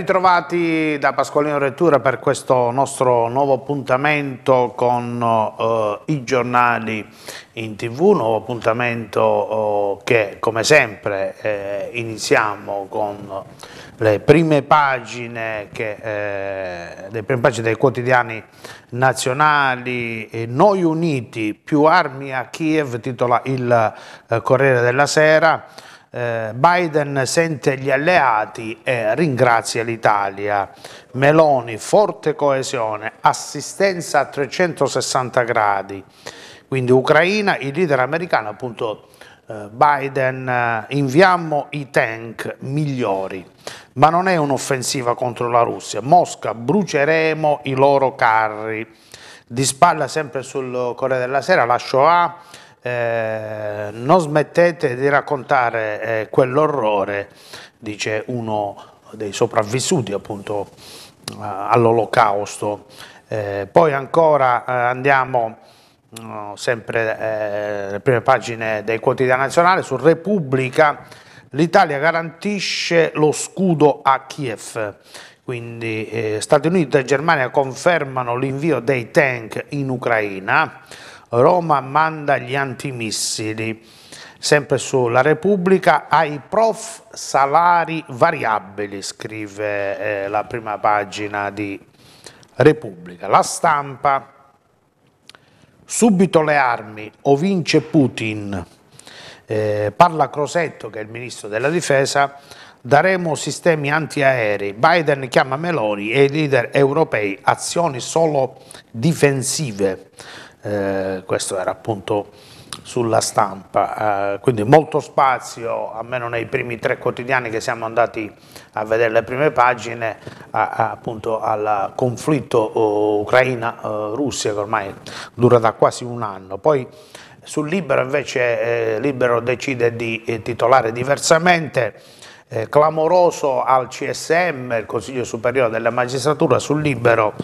Ritrovati da Pasqualino Rettura per questo nostro nuovo appuntamento con uh, i giornali in tv, nuovo appuntamento uh, che come sempre eh, iniziamo con le prime pagine, che, eh, le prime pagine dei quotidiani nazionali, eh, Noi Uniti più armi a Kiev, titola il eh, Corriere della Sera, eh, Biden sente gli alleati e ringrazia l'Italia. Meloni, forte coesione, assistenza a 360 gradi. Quindi Ucraina, il leader americano appunto eh, Biden, eh, inviamo i tank migliori, ma non è un'offensiva contro la Russia. Mosca, bruceremo i loro carri. Di spalla sempre sul Corriere della Sera, la Shoah, eh, non smettete di raccontare eh, quell'orrore, dice uno dei sopravvissuti appunto eh, all'olocausto. Eh, poi ancora eh, andiamo no, sempre nelle prime pagine dei quotidiani nazionali su Repubblica, l'Italia garantisce lo scudo a Kiev. Quindi eh, Stati Uniti e Germania confermano l'invio dei tank in Ucraina, Roma manda gli antimissili, sempre sulla Repubblica, ai prof salari variabili, scrive eh, la prima pagina di Repubblica. La stampa, subito le armi o vince Putin, eh, parla Crosetto che è il ministro della difesa, daremo sistemi antiaerei, Biden chiama Meloni e i leader europei azioni solo difensive eh, questo era appunto sulla stampa, eh, quindi molto spazio, almeno nei primi tre quotidiani che siamo andati a vedere le prime pagine, a, a, appunto al conflitto uh, Ucraina-Russia che ormai dura da quasi un anno. Poi sul Libero invece eh, Libero decide di eh, titolare diversamente, eh, clamoroso al CSM, il Consiglio Superiore della Magistratura, sul Libero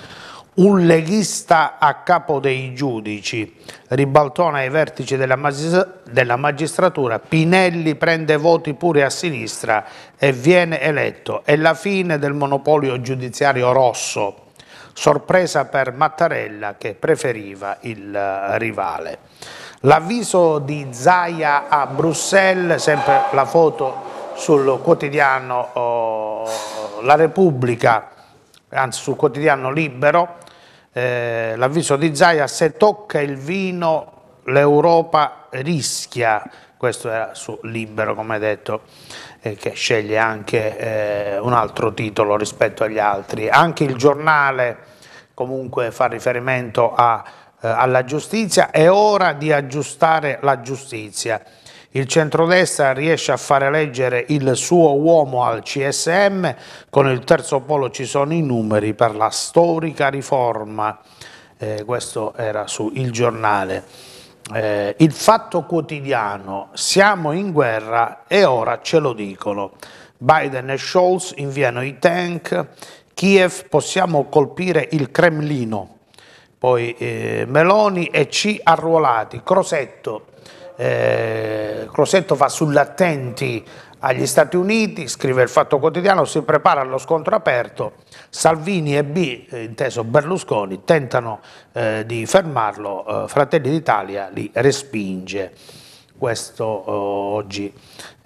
un leghista a capo dei giudici, ribaltona ai vertici della, magistratura, Pinelli prende voti pure a sinistra e viene eletto. È la fine del monopolio giudiziario rosso, sorpresa per Mattarella che preferiva il rivale. L'avviso di Zaia a Bruxelles, sempre la foto sul quotidiano oh, La Repubblica, anzi sul quotidiano Libero, eh, l'avviso di Zaia, se tocca il vino l'Europa rischia, questo era su Libero come detto, eh, che sceglie anche eh, un altro titolo rispetto agli altri. Anche il giornale comunque fa riferimento a, eh, alla giustizia, è ora di aggiustare la giustizia il centrodestra riesce a fare eleggere il suo uomo al CSM, con il terzo polo ci sono i numeri per la storica riforma, eh, questo era su Il Giornale. Eh, il fatto quotidiano, siamo in guerra e ora ce lo dicono. Biden e Scholz inviano i tank, Kiev possiamo colpire il Cremlino, poi eh, Meloni e C arruolati, Crosetto eh, Crosetto va sull'attenti agli Stati Uniti, scrive il Fatto Quotidiano, si prepara allo scontro aperto, Salvini e B, eh, inteso Berlusconi, tentano eh, di fermarlo, eh, Fratelli d'Italia li respinge. Questo eh, oggi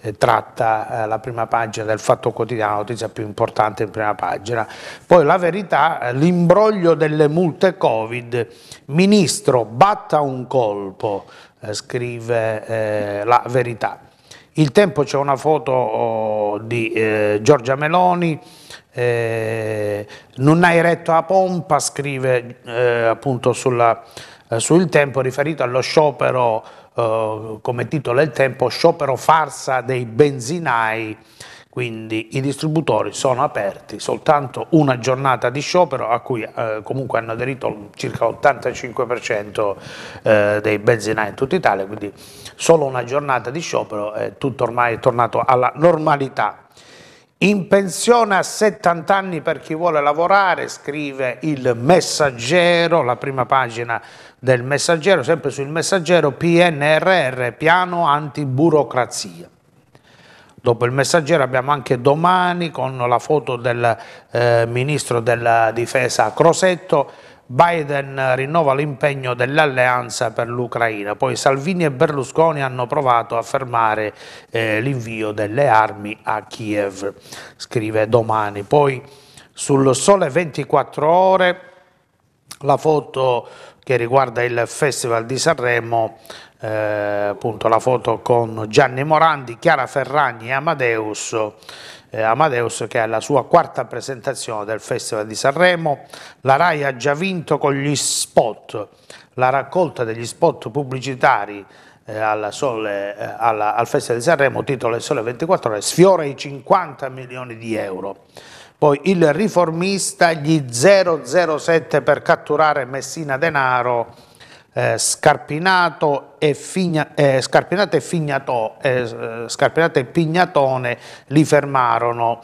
eh, tratta la prima pagina del Fatto Quotidiano, la notizia più importante in prima pagina. Poi la verità, l'imbroglio delle multe Covid, ministro batta un colpo, eh, scrive eh, la verità. Il tempo c'è una foto oh, di eh, Giorgia Meloni, eh, non hai retto a pompa, scrive eh, appunto sulla, eh, sul tempo riferito allo sciopero, come titolo il tempo, sciopero farsa dei benzinai quindi i distributori sono aperti, soltanto una giornata di sciopero a cui eh, comunque hanno aderito circa l'85% eh, dei benzinai in tutta Italia, quindi solo una giornata di sciopero e tutto ormai è tornato alla normalità. In pensione a 70 anni per chi vuole lavorare, scrive il Messaggero, la prima pagina del Messaggero, sempre sul Messaggero, PNRR, piano antiburocrazia. Dopo il messaggero abbiamo anche domani con la foto del eh, ministro della difesa Crosetto, Biden rinnova l'impegno dell'alleanza per l'Ucraina, poi Salvini e Berlusconi hanno provato a fermare eh, l'invio delle armi a Kiev, scrive domani. Poi sul Sole 24 Ore la foto che riguarda il Festival di Sanremo eh, appunto la foto con Gianni Morandi, Chiara Ferragni e Amadeus, eh, Amadeus che è la sua quarta presentazione del Festival di Sanremo, la RAI ha già vinto con gli spot, la raccolta degli spot pubblicitari eh, alla Sole, eh, alla, al Festival di Sanremo, titolo Il Sole 24 Ore, sfiora i 50 milioni di euro. Poi il riformista, gli 007 per catturare Messina Denaro, eh, Scarpinato, e Figna, eh, Scarpinato, e Fignato, eh, Scarpinato e Pignatone li fermarono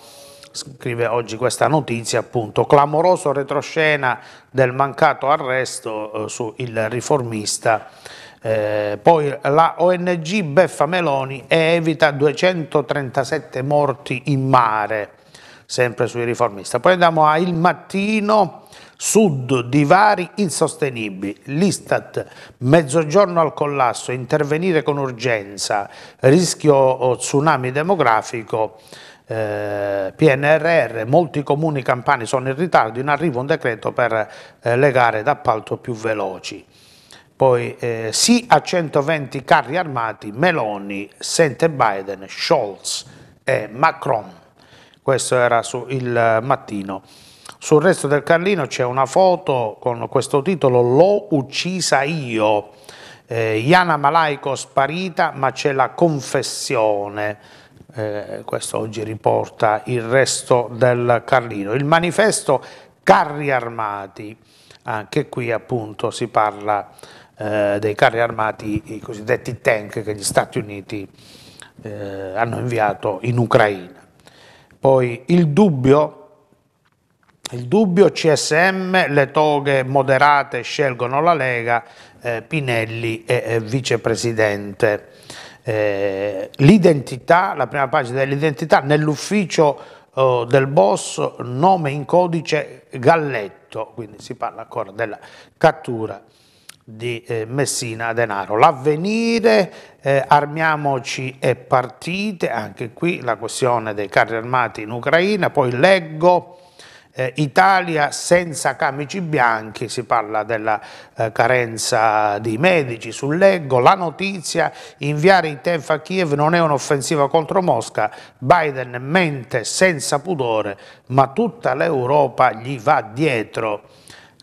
scrive oggi questa notizia appunto, clamoroso retroscena del mancato arresto eh, su Il Riformista, eh, poi la ONG beffa Meloni evita 237 morti in mare, sempre sui riformista. Poi andiamo a Il Mattino, Sud, divari insostenibili, l'Istat, mezzogiorno al collasso, intervenire con urgenza, rischio tsunami demografico, eh, PNRR, molti comuni campani sono in ritardo, in arrivo un decreto per eh, le gare d'appalto più veloci. Poi eh, sì a 120 carri armati, Meloni, sente Biden, Scholz e Macron. Questo era su il mattino. Sul resto del Carlino c'è una foto con questo titolo L'ho uccisa io, eh, Iana Malaico sparita ma c'è la confessione, eh, questo oggi riporta il resto del Carlino. Il manifesto carri armati, anche qui appunto si parla eh, dei carri armati, i cosiddetti tank che gli Stati Uniti eh, hanno inviato in Ucraina. Poi il dubbio il dubbio CSM, le toghe moderate scelgono la Lega, eh, Pinelli è, vicepresidente. Eh, l'identità, la prima pagina dell'identità, nell'ufficio oh, del boss, nome in codice Galletto, quindi si parla ancora della cattura di eh, Messina Denaro. L'avvenire, eh, armiamoci e partite, anche qui la questione dei carri armati in Ucraina, poi leggo eh, Italia senza camici bianchi, si parla della eh, carenza di medici sul leggo, la notizia inviare i TEF a Kiev non è un'offensiva contro Mosca, Biden mente senza pudore ma tutta l'Europa gli va dietro.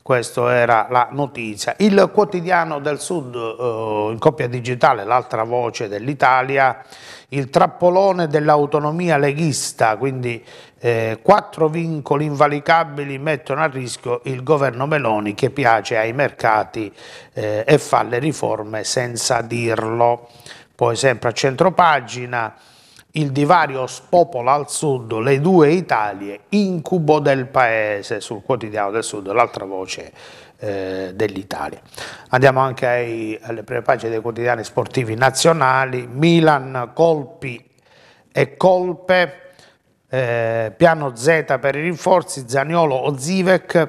Questa era la notizia. Il quotidiano del Sud eh, in coppia digitale, l'altra voce dell'Italia, il trappolone dell'autonomia leghista, quindi eh, quattro vincoli invalicabili mettono a rischio il governo Meloni che piace ai mercati eh, e fa le riforme senza dirlo. Poi sempre a centropagina, il divario spopola al sud, le due Italie, incubo del paese sul quotidiano del sud, l'altra voce eh, dell'Italia. Andiamo anche ai, alle prime pagine dei quotidiani sportivi nazionali, Milan colpi e colpe, eh, piano Z per i rinforzi, Zaniolo o Zivek,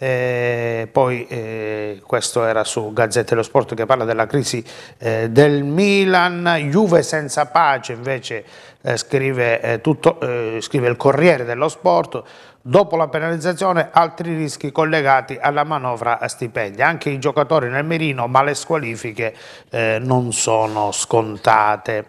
eh, poi eh, questo era su Gazzetta dello Sport che parla della crisi eh, del Milan, Juve senza pace invece eh, scrive, eh, tutto, scrive il Corriere dello Sport, dopo la penalizzazione altri rischi collegati alla manovra a stipendi, anche i giocatori nel mirino ma le squalifiche non sono scontate.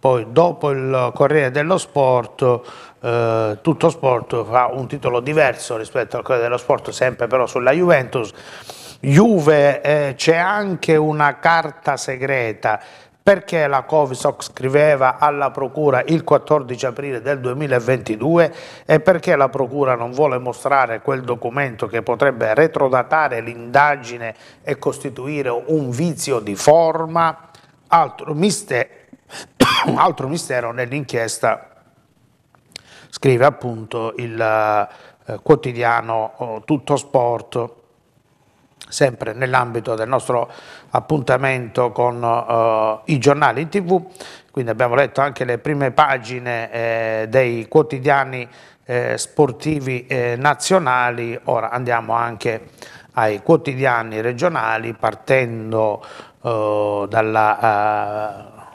Poi dopo il Corriere dello Sport eh, tutto sport fa un titolo diverso rispetto al Corriere dello Sport, sempre però sulla Juventus. Juve eh, c'è anche una carta segreta. Perché la Covisoc scriveva alla Procura il 14 aprile del 2022 e perché la Procura non vuole mostrare quel documento che potrebbe retrodatare l'indagine e costituire un vizio di forma, altro mistero, altro mistero nell'inchiesta scrive appunto il eh, quotidiano oh, Tutto Sport. sempre nell'ambito del nostro appuntamento con uh, i giornali in tv, quindi abbiamo letto anche le prime pagine eh, dei quotidiani eh, sportivi eh, nazionali, ora andiamo anche ai quotidiani regionali partendo dalla,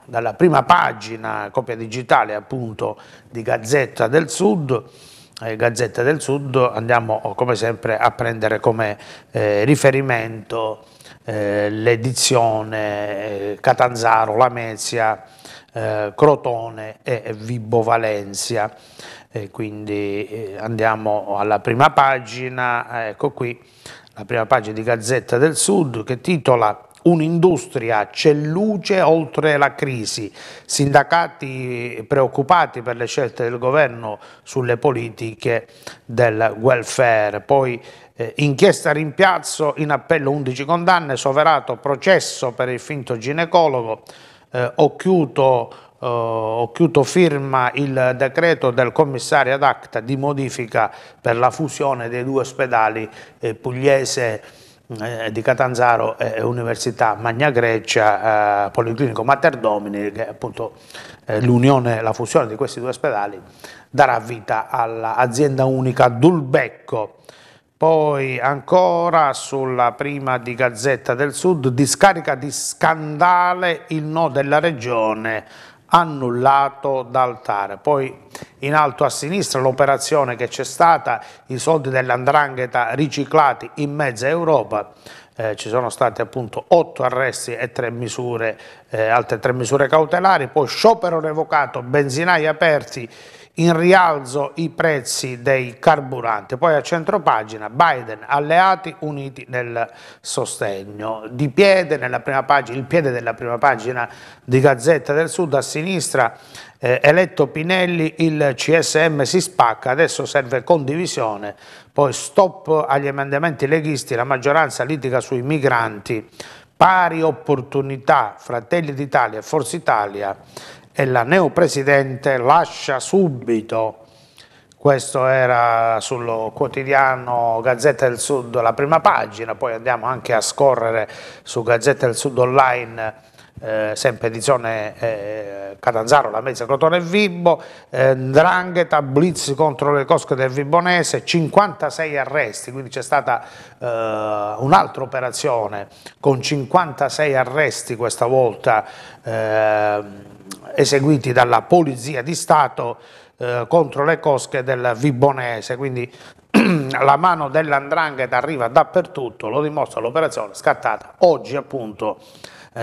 dalla, prima pagina, copia digitale appunto di Gazzetta del Sud, eh, Gazzetta del Sud andiamo come sempre a prendere come eh, riferimento eh, l'edizione eh, Catanzaro, Lamezia, eh, Crotone e Vibo Valencia. quindi andiamo alla prima pagina, ecco qui la prima pagina di Gazzetta del Sud che titola Un'industria c'è luce oltre la crisi, sindacati preoccupati per le scelte del governo sulle politiche del welfare, poi eh, inchiesta rimpiazzo, in appello 11 condanne, soverato processo per il finto ginecologo, eh, occhiuto Uh, Occhiuto firma il decreto del commissario ad acta di modifica per la fusione dei due ospedali eh, pugliese eh, di Catanzaro e Università Magna Grecia, eh, Policlinico Mater Domini, che appunto eh, l'unione, la fusione di questi due ospedali darà vita all'azienda unica Dulbecco. Poi ancora sulla prima di Gazzetta del Sud, discarica di scandale il no della regione annullato dal TAR. Poi in alto a sinistra l'operazione che c'è stata, i soldi dell'andrangheta riciclati in mezza Europa, eh, ci sono stati appunto otto arresti e tre misure, eh, altre tre misure cautelari, poi sciopero revocato, benzinai aperti, in rialzo i prezzi dei carburanti. Poi a centro pagina Biden, alleati uniti nel sostegno. Di piede, pagina, il piede della prima pagina di Gazzetta del Sud, a sinistra, eh, eletto Pinelli, il CSM si spacca, adesso serve condivisione, poi stop agli emendamenti leghisti, la maggioranza litiga sui migranti, pari opportunità, Fratelli d'Italia e Forza Italia, e la neopresidente lascia subito. Questo era sul quotidiano Gazzetta del Sud, la prima pagina, poi andiamo anche a scorrere su Gazzetta del Sud online eh, sempre edizione eh, Catanzaro, la Mezza Crotone e Vibo, eh, Drangheta, blitz contro le cosche del Vibonese, 56 arresti, quindi c'è stata eh, un'altra operazione con 56 arresti questa volta eh, eseguiti dalla Polizia di Stato eh, contro le cosche del Vibonese, quindi la mano dell'andrangheta arriva dappertutto, lo dimostra l'operazione scattata oggi appunto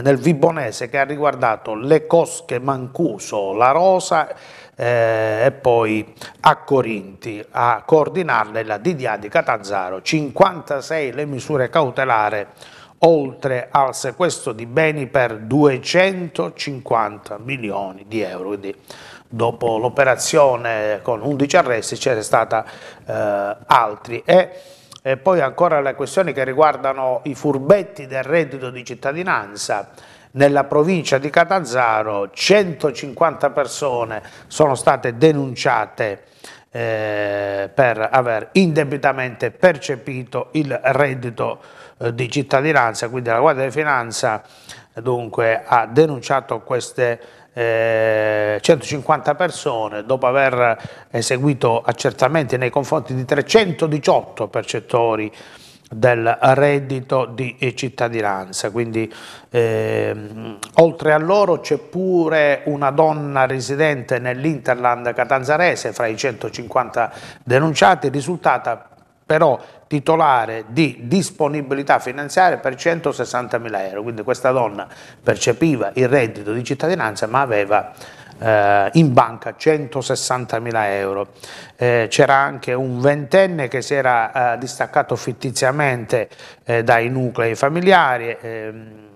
nel Vibonese che ha riguardato le cosche Mancuso, la Rosa eh, e poi a Corinti a coordinarle la DDA di Catanzaro, 56 le misure cautelari oltre al sequestro di beni per 250 milioni di euro. Quindi dopo l'operazione con 11 arresti c'è stata eh, altri. E, e poi ancora le questioni che riguardano i furbetti del reddito di cittadinanza. Nella provincia di Catanzaro 150 persone sono state denunciate eh, per aver indebitamente percepito il reddito eh, di cittadinanza, quindi la Guardia di Finanza dunque, ha denunciato queste eh, 150 persone dopo aver eseguito accertamenti nei confronti di 318 percettori del reddito di cittadinanza, quindi ehm, oltre a loro c'è pure una donna residente nell'Interland catanzarese fra i 150 denunciati, risultata però titolare di disponibilità finanziaria per 160 mila euro, quindi questa donna percepiva il reddito di cittadinanza ma aveva eh, in banca 160 mila euro. Eh, C'era anche un ventenne che si era eh, distaccato fittiziamente eh, dai nuclei familiari, ehm,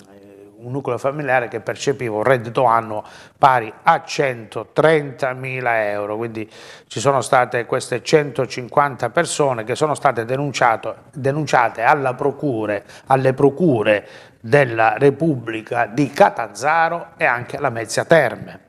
un nucleo familiare che percepiva un reddito annuo pari a 130 mila euro, quindi ci sono state queste 150 persone che sono state denunciate procure, alle procure della Repubblica di Catanzaro e anche alla Mezia Terme.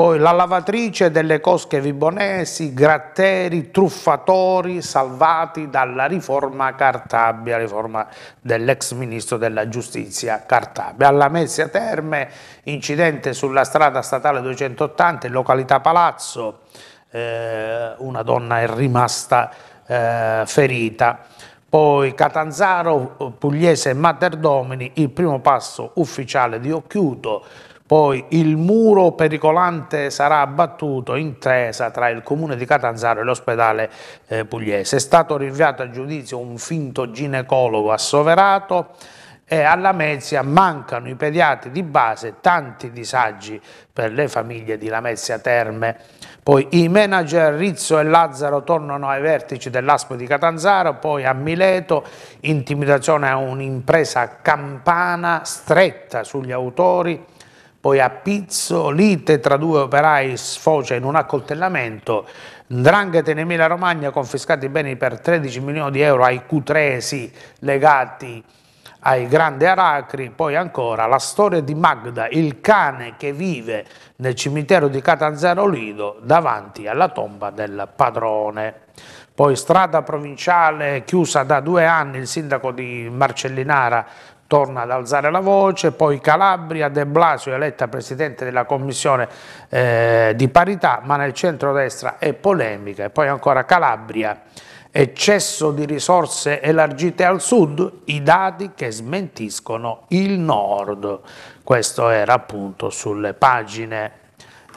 Poi la lavatrice delle cosche vibonesi, gratteri, truffatori salvati dalla riforma Cartabia, riforma dell'ex ministro della giustizia Cartabia. Alla Mezzia Terme, incidente sulla strada statale 280 in località Palazzo, eh, una donna è rimasta eh, ferita. Poi Catanzaro, Pugliese e Mater Domini, il primo passo ufficiale di Occhiuto, poi il muro pericolante sarà abbattuto intesa tra il comune di Catanzaro e l'ospedale eh, pugliese. È stato rinviato a giudizio un finto ginecologo assoverato e alla Lamezia mancano i pediatri di base, tanti disagi per le famiglie di Lamezia Terme. Poi i manager Rizzo e Lazzaro tornano ai vertici dell'ASP di Catanzaro, poi a Mileto intimidazione a un'impresa campana stretta sugli autori, poi a Pizzo, lite tra due operai sfocia in un accoltellamento, Ndrangheta in Emilia Romagna confiscati beni per 13 milioni di euro ai cutresi legati ai grandi aracri, poi ancora la storia di Magda, il cane che vive nel cimitero di Catanzaro Lido davanti alla tomba del padrone. Poi strada provinciale chiusa da due anni, il sindaco di Marcellinara torna ad alzare la voce, poi Calabria, De Blasio eletta presidente della commissione eh, di parità, ma nel centro-destra è polemica, e poi ancora Calabria, eccesso di risorse elargite al sud, i dati che smentiscono il nord. Questo era appunto sulle pagine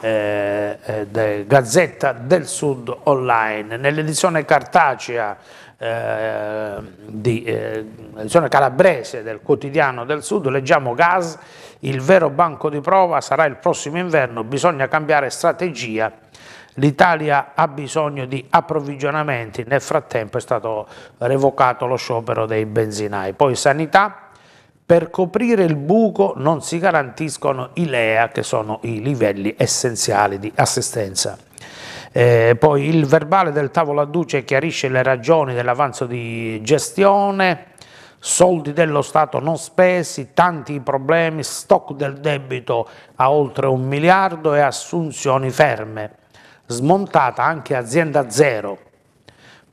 eh, eh, de Gazzetta del Sud online. Nell'edizione cartacea eh, di eh, calabrese del quotidiano del Sud, leggiamo gas, il vero banco di prova sarà il prossimo inverno, bisogna cambiare strategia, l'Italia ha bisogno di approvvigionamenti, nel frattempo è stato revocato lo sciopero dei benzinai. Poi sanità, per coprire il buco non si garantiscono i LEA che sono i livelli essenziali di assistenza. Eh, poi il verbale del tavolo a Duce chiarisce le ragioni dell'avanzo di gestione, soldi dello Stato non spesi, tanti problemi, stock del debito a oltre un miliardo e assunzioni ferme, smontata anche azienda zero,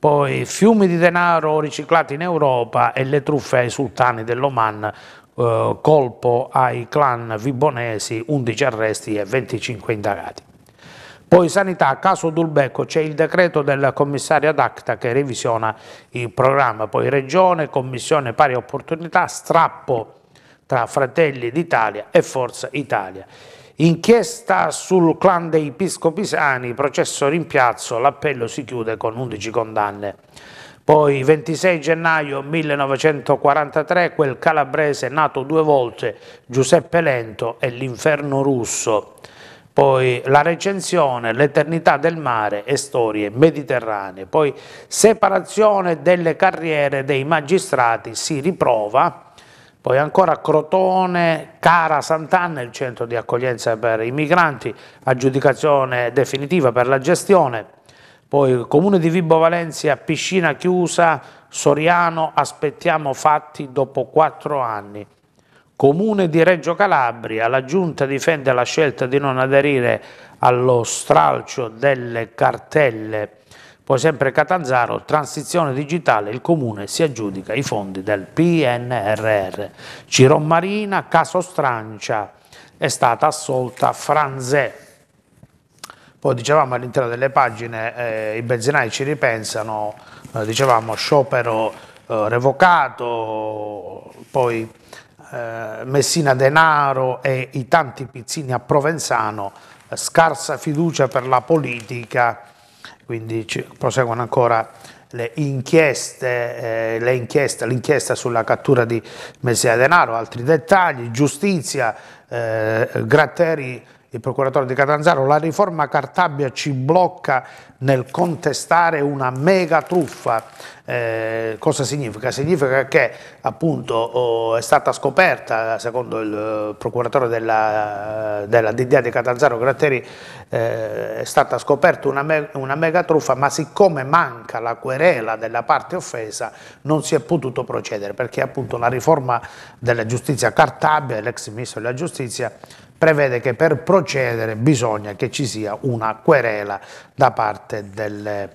poi fiumi di denaro riciclati in Europa e le truffe ai sultani dell'Oman, eh, colpo ai clan vibonesi, 11 arresti e 25 indagati. Poi sanità, caso Dulbecco, c'è il decreto del commissario ad acta che revisiona il programma, poi regione, commissione pari opportunità, strappo tra Fratelli d'Italia e Forza Italia. Inchiesta sul clan dei piscopisani, processo rimpiazzo, l'appello si chiude con 11 condanne. Poi 26 gennaio 1943 quel calabrese nato due volte, Giuseppe Lento e l'inferno russo poi la recensione, l'eternità del mare e storie mediterranee, poi separazione delle carriere dei magistrati si riprova, poi ancora Crotone, Cara Sant'Anna, il centro di accoglienza per i migranti, aggiudicazione definitiva per la gestione, poi Comune di Vibo Valencia, piscina chiusa, Soriano, aspettiamo fatti dopo quattro anni. Comune di Reggio Calabria, la Giunta difende la scelta di non aderire allo stralcio delle cartelle, poi sempre Catanzaro, transizione digitale, il Comune si aggiudica i fondi del PNRR. Ciron Marina, caso Strancia, è stata assolta Franzè. Poi dicevamo all'interno delle pagine eh, i benzinai ci ripensano, eh, dicevamo sciopero eh, revocato, poi eh, Messina Denaro e i tanti pizzini a Provenzano, eh, scarsa fiducia per la politica, quindi proseguono ancora le inchieste, eh, inchieste l'inchiesta sulla cattura di Messina Denaro, altri dettagli, giustizia, eh, Gratteri il procuratore di Catanzaro, la riforma Cartabia ci blocca nel contestare una mega truffa. Eh, cosa significa? Significa che appunto oh, è stata scoperta, secondo il eh, procuratore della, della DDA di Catanzaro Gratteri, eh, è stata scoperta una, me una mega truffa, ma siccome manca la querela della parte offesa non si è potuto procedere perché appunto la riforma della giustizia Cartabia, l'ex ministro della giustizia, prevede che per procedere bisogna che ci sia una querela da parte delle,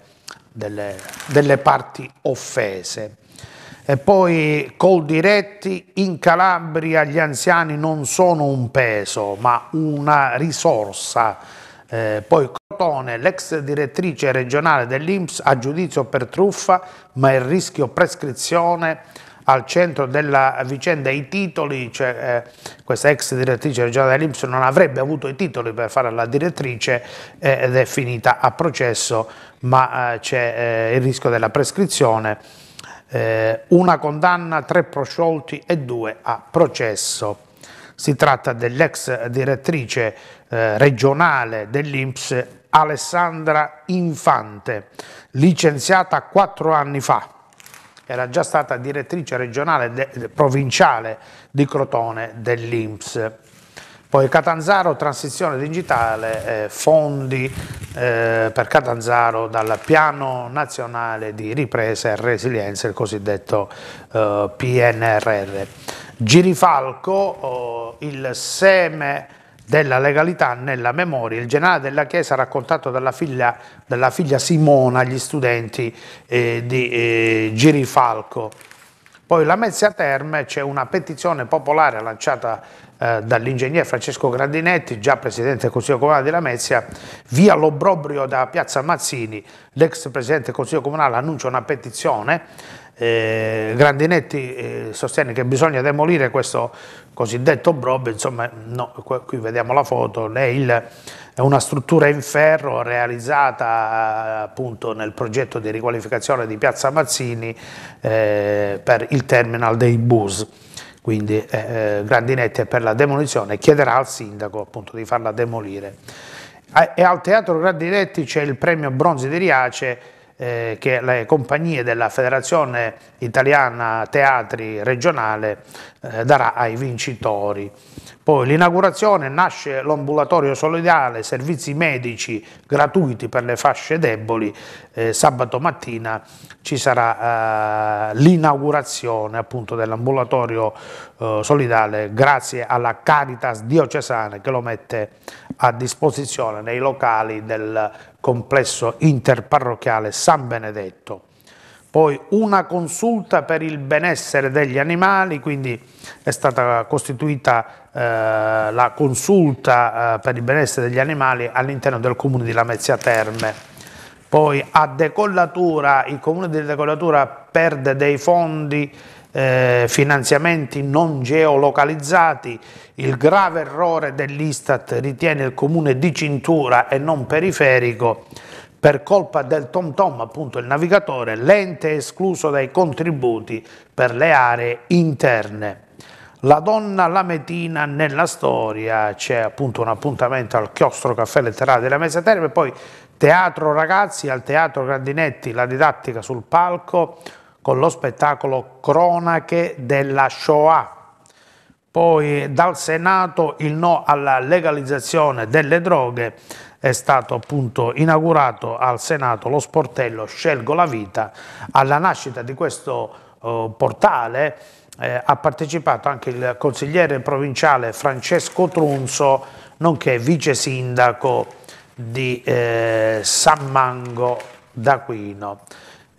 delle, delle parti offese. E poi col diretti in Calabria gli anziani non sono un peso ma una risorsa. Eh, poi Crotone, l'ex direttrice regionale dell'Inps a giudizio per truffa ma il rischio prescrizione al centro della vicenda i titoli, cioè eh, questa ex direttrice regionale dell'Inps non avrebbe avuto i titoli per fare la direttrice eh, ed è finita a processo ma eh, c'è eh, il rischio della prescrizione eh, una condanna, tre prosciolti e due a processo. Si tratta dell'ex direttrice eh, regionale dell'Inps Alessandra Infante, licenziata quattro anni fa. Era già stata direttrice regionale provinciale di Crotone dell'Inps. Poi Catanzaro, transizione digitale, eh, fondi eh, per Catanzaro dal piano nazionale di ripresa e resilienza, il cosiddetto eh, PNRR. Girifalco, oh, il seme della legalità nella memoria, il generale della Chiesa raccontato dalla figlia, dalla figlia Simona agli studenti eh, di eh, Girifalco. Poi la Mezzia Terme c'è una petizione popolare lanciata eh, dall'ingegner Francesco Grandinetti, già presidente del Consiglio Comunale di Lamezia, via l'obbrobrio da Piazza Mazzini, l'ex presidente del Consiglio Comunale annuncia una petizione, eh, Grandinetti eh, sostiene che bisogna demolire questo cosiddetto obbrobrio, insomma no, qui vediamo la foto, è, il, è una struttura in ferro realizzata appunto nel progetto di riqualificazione di Piazza Mazzini eh, per il terminal dei bus quindi eh, eh, Grandinetti è per la demolizione e chiederà al sindaco appunto di farla demolire. E al Teatro Grandinetti c'è il premio Bronzi di Riace eh, che le compagnie della Federazione Italiana Teatri Regionale eh, darà ai vincitori. Poi l'inaugurazione nasce l'ambulatorio solidale, servizi medici gratuiti per le fasce deboli, eh, sabato mattina ci sarà eh, l'inaugurazione appunto dell'ambulatorio eh, solidale grazie alla Caritas diocesana che lo mette a disposizione nei locali del complesso interparrocchiale San Benedetto poi una consulta per il benessere degli animali, quindi è stata costituita eh, la consulta eh, per il benessere degli animali all'interno del comune di Lamezia Terme. Poi a decollatura, il comune di decollatura perde dei fondi, eh, finanziamenti non geolocalizzati, il grave errore dell'Istat ritiene il comune di cintura e non periferico, per colpa del TomTom, appunto il navigatore, l'ente escluso dai contributi per le aree interne. La donna lametina nella storia, c'è appunto un appuntamento al chiostro caffè letterario della Mesa Terme, poi teatro ragazzi, al teatro Grandinetti la didattica sul palco con lo spettacolo Cronache della Shoah. Poi dal Senato il no alla legalizzazione delle droghe, è stato appunto inaugurato al Senato lo sportello Scelgo la vita. Alla nascita di questo eh, portale eh, ha partecipato anche il consigliere provinciale Francesco Trunzo, nonché vice sindaco di eh, San Mango d'Aquino.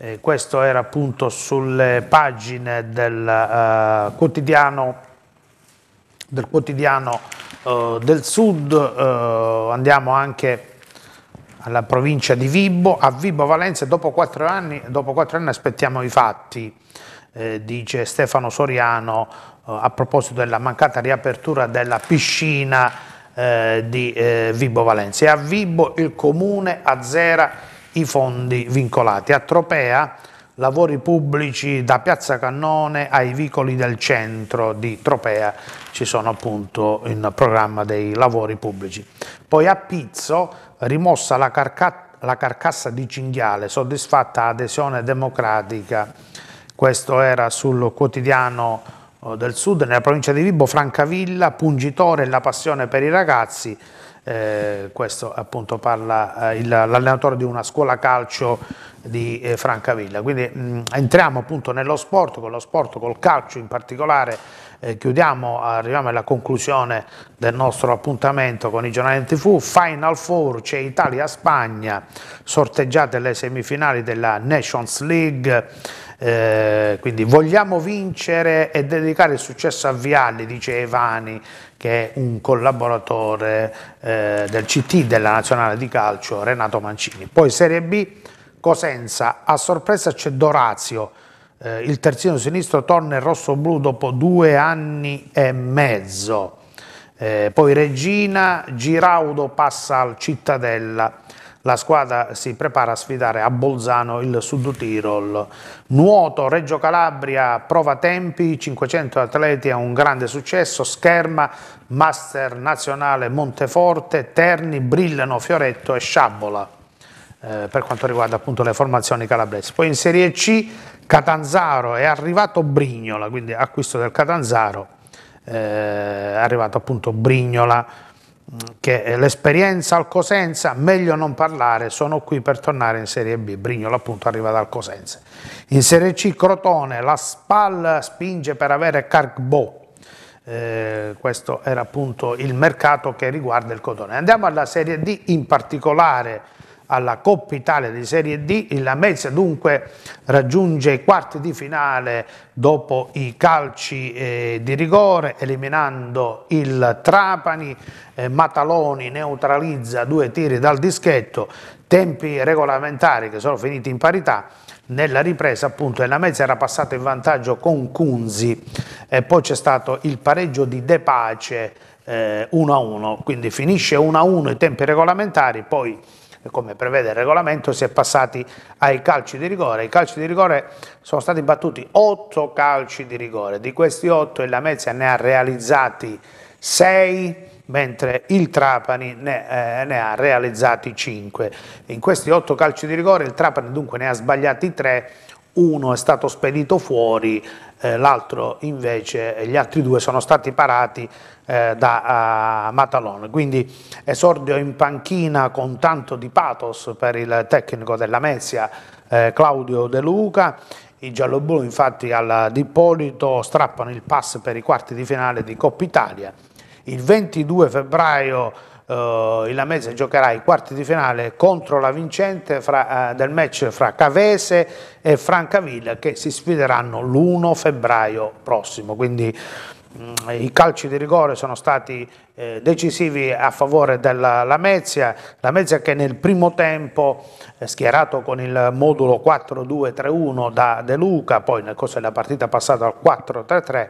Eh, questo era appunto sulle pagine del uh, quotidiano, del quotidiano uh, del Sud, uh, andiamo anche alla provincia di Vibo, a Vibo Valencia dopo quattro anni, dopo quattro anni aspettiamo i fatti, eh, dice Stefano Soriano a proposito della mancata riapertura della piscina eh, di eh, Vibo Valencia. E a Vibo il comune azzera i fondi vincolati. A Tropea lavori pubblici da Piazza Cannone ai vicoli del centro di Tropea, ci sono appunto in programma dei lavori pubblici. Poi a Pizzo rimossa la, carca la carcassa di cinghiale, soddisfatta adesione democratica, questo era sul quotidiano eh, del Sud, nella provincia di Vibo, Francavilla, Pungitore e la passione per i ragazzi, eh, questo appunto parla eh, l'allenatore di una scuola calcio di eh, Francavilla. Quindi mh, entriamo appunto nello sport, con lo sport, col calcio in particolare, eh, chiudiamo, arriviamo alla conclusione del nostro appuntamento con i giornali TV, Final Four, c'è Italia-Spagna, sorteggiate le semifinali della Nations League, eh, quindi vogliamo vincere e dedicare il successo a Vialli, dice Evani, che è un collaboratore eh, del CT della Nazionale di Calcio, Renato Mancini. Poi Serie B, Cosenza, a sorpresa c'è Dorazio, eh, il terzino sinistro torna in rosso-blu dopo due anni e mezzo. Eh, poi Regina, Giraudo passa al Cittadella, la squadra si prepara a sfidare a Bolzano il Sud Tirol. Nuoto, Reggio Calabria, prova tempi, 500 atleti a un grande successo, scherma, master nazionale Monteforte, Terni, Brillano, Fioretto e Sciabola. Eh, per quanto riguarda appunto le formazioni calabresi. Poi in Serie C Catanzaro è arrivato Brignola, quindi acquisto del Catanzaro, eh, è arrivato appunto Brignola, che l'esperienza al Cosenza, meglio non parlare, sono qui per tornare in Serie B, Brignola appunto arriva dal Cosenza. In Serie C Crotone, la SPAL spinge per avere Cargbo, eh, questo era appunto il mercato che riguarda il Cotone. Andiamo alla Serie D, in particolare alla Coppa Italia di Serie D, il Lamezia dunque raggiunge i quarti di finale dopo i calci eh, di rigore eliminando il Trapani, eh, Mataloni neutralizza due tiri dal dischetto, tempi regolamentari che sono finiti in parità, nella ripresa appunto la Mezza era passata in vantaggio con Cunzi e poi c'è stato il pareggio di De Pace eh, 1-1, quindi finisce 1-1 i tempi regolamentari, poi come prevede il regolamento, si è passati ai calci di rigore. I calci di rigore sono stati battuti 8 calci di rigore, di questi 8 il Lamezia ne ha realizzati 6, mentre il Trapani ne, eh, ne, ha realizzati 5. In questi 8 calci di rigore il Trapani dunque ne ha sbagliati 3, uno è stato spedito fuori, eh, l'altro invece, gli altri due sono stati parati eh, da Matalone. Quindi esordio in panchina con tanto di pathos per il tecnico della Mezia, eh, Claudio De Luca. I gialloblu infatti al Dipolito strappano il pass per i quarti di finale di Coppa Italia. Il 22 febbraio Uh, il Lamezia giocherà i quarti di finale contro la vincente fra, uh, del match fra Cavese e Francavilla che si sfideranno l'1 febbraio prossimo. Quindi mh, i calci di rigore sono stati eh, decisivi a favore della Lamezia, Lamezia che nel primo tempo è schierato con il modulo 4-2-3-1 da De Luca, poi nel corso della partita passato al 4-3-3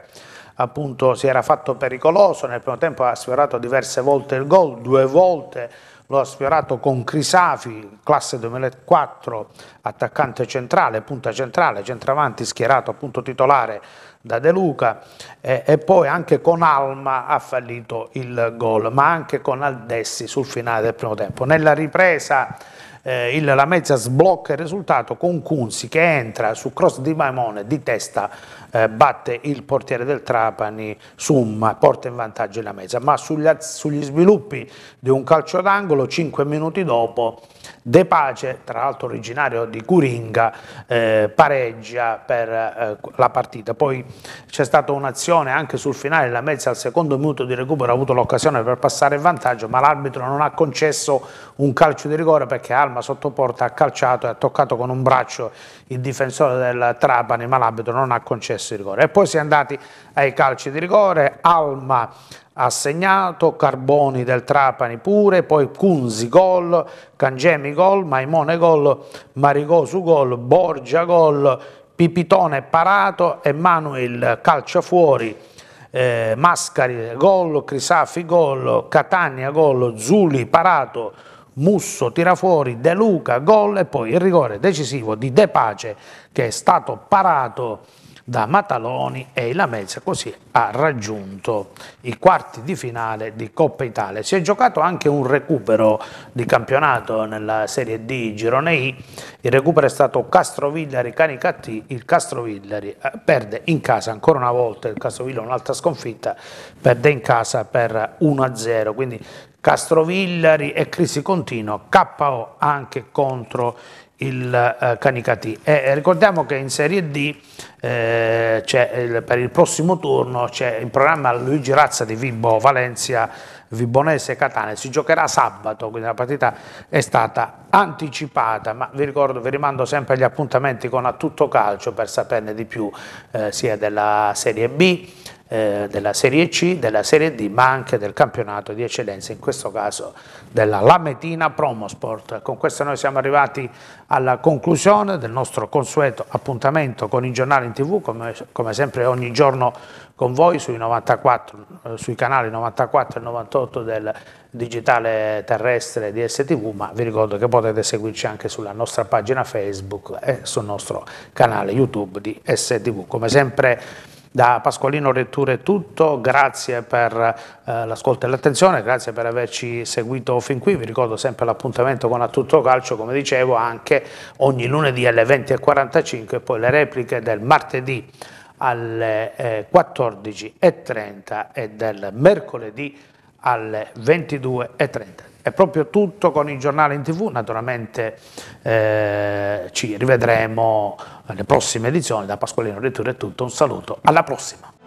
appunto si era fatto pericoloso, nel primo tempo ha sfiorato diverse volte il gol, due volte lo ha sfiorato con Crisafi, classe 2004, attaccante centrale, punta centrale, centravanti schierato appunto titolare da De Luca eh, e poi anche con Alma ha fallito il gol, ma anche con Aldessi sul finale del primo tempo. Nella ripresa eh, il, la mezza sblocca il risultato con Kunzi che entra su cross di Maimone di testa eh, batte il portiere del Trapani Summa, porta in vantaggio la mezza, ma sugli, sugli sviluppi di un calcio d'angolo, 5 minuti dopo, De Pace, tra l'altro originario di Curinga, eh, pareggia per eh, la partita. Poi c'è stata un'azione anche sul finale, la mezza al secondo minuto di recupero ha avuto l'occasione per passare in vantaggio, ma l'arbitro non ha concesso un calcio di rigore perché Alma sotto porta ha calciato e ha toccato con un braccio il difensore del Trapani, ma l'arbitro non ha concesso il rigore. E poi si è andati ai calci di rigore, Alma ha segnato, Carboni del Trapani pure, poi Cunzi gol, Cangemi gol, Maimone gol, Marigosu gol, Borgia gol, Pipitone parato, Emanuel calcia fuori, eh, Mascari gol, Crisafi gol, Catania gol, Zuli parato, Musso tira fuori, De Luca gol e poi il rigore decisivo di De Pace che è stato parato da Mataloni e la Mezza così ha raggiunto i quarti di finale di Coppa Italia. Si è giocato anche un recupero di campionato nella Serie D Girone I, il recupero è stato Castrovillari Canicattì, il Castrovillari eh, perde in casa ancora una volta, il Castrovillari un'altra sconfitta, perde in casa per 1-0, quindi Castrovillari e crisi continua, KO anche contro il eh, Canicati. E ricordiamo che in Serie D eh, il, per il prossimo turno c'è in programma Luigi Razza di Vibo Valencia Vibonese Catania, si giocherà sabato, quindi la partita è stata anticipata, ma vi ricordo, vi rimando sempre agli appuntamenti con A Tutto Calcio per saperne di più eh, sia della Serie B, eh, della Serie C, della Serie D, ma anche del campionato di eccellenza, in questo caso della Lametina Promosport. Con questo noi siamo arrivati alla conclusione del nostro consueto appuntamento con i giornali in tv, come, come sempre ogni giorno con voi sui, 94, eh, sui canali 94 e 98 del digitale terrestre di STV, ma vi ricordo che potete seguirci anche sulla nostra pagina Facebook e sul nostro canale YouTube di STV. Come sempre da Pasqualino Retture è tutto, grazie per eh, l'ascolto e l'attenzione, grazie per averci seguito fin qui, vi ricordo sempre l'appuntamento con A Tutto Calcio, come dicevo, anche ogni lunedì alle 20.45 e poi le repliche del martedì alle eh, 14.30 e del mercoledì alle 22.30. È proprio tutto con il giornale in tv, naturalmente eh, ci rivedremo nelle prossime edizioni, da Pasqualino Rittura è tutto, un saluto, alla prossima!